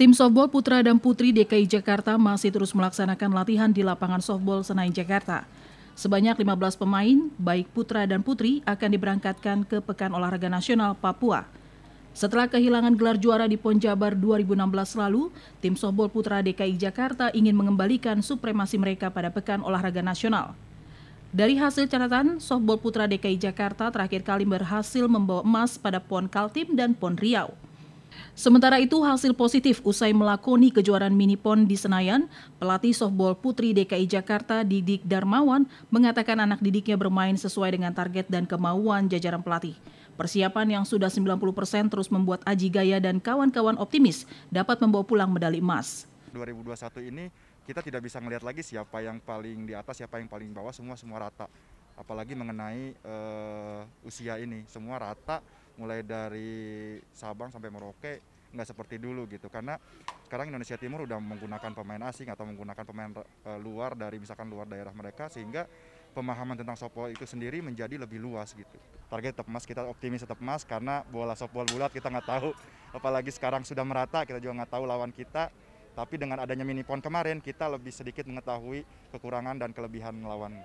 Tim softball putra dan putri DKI Jakarta masih terus melaksanakan latihan di lapangan softball Senayan Jakarta. Sebanyak 15 pemain, baik putra dan putri, akan diberangkatkan ke Pekan Olahraga Nasional Papua. Setelah kehilangan gelar juara di PON Jabar 2016 lalu, tim softball putra DKI Jakarta ingin mengembalikan supremasi mereka pada Pekan Olahraga Nasional. Dari hasil catatan, softball putra DKI Jakarta terakhir kali berhasil membawa emas pada PON Kaltim dan PON Riau. Sementara itu hasil positif usai melakoni kejuaraan mini pon di Senayan, pelatih softball putri DKI Jakarta Didik Darmawan mengatakan anak didiknya bermain sesuai dengan target dan kemauan jajaran pelatih. Persiapan yang sudah 90% terus membuat Aji Gaya dan kawan-kawan optimis dapat membawa pulang medali emas. 2021 ini kita tidak bisa melihat lagi siapa yang paling di atas, siapa yang paling bawah, semua semua rata. Apalagi mengenai uh, usia ini, semua rata mulai dari Sabang sampai Merauke nggak seperti dulu gitu. Karena sekarang Indonesia Timur udah menggunakan pemain asing atau menggunakan pemain uh, luar dari misalkan luar daerah mereka sehingga pemahaman tentang softball itu sendiri menjadi lebih luas gitu. Target tetap emas kita optimis tetap emas karena bola softball bulat kita nggak tahu. Apalagi sekarang sudah merata kita juga nggak tahu lawan kita tapi dengan adanya mini pon kemarin kita lebih sedikit mengetahui kekurangan dan kelebihan melawan.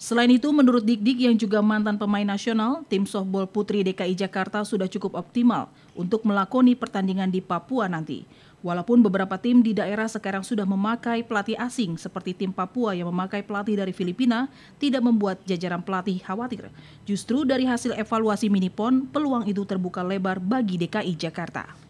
Selain itu, menurut Dik-Dik yang juga mantan pemain nasional, tim softball putri DKI Jakarta sudah cukup optimal untuk melakoni pertandingan di Papua nanti. Walaupun beberapa tim di daerah sekarang sudah memakai pelatih asing seperti tim Papua yang memakai pelatih dari Filipina tidak membuat jajaran pelatih khawatir. Justru dari hasil evaluasi mini pon, peluang itu terbuka lebar bagi DKI Jakarta.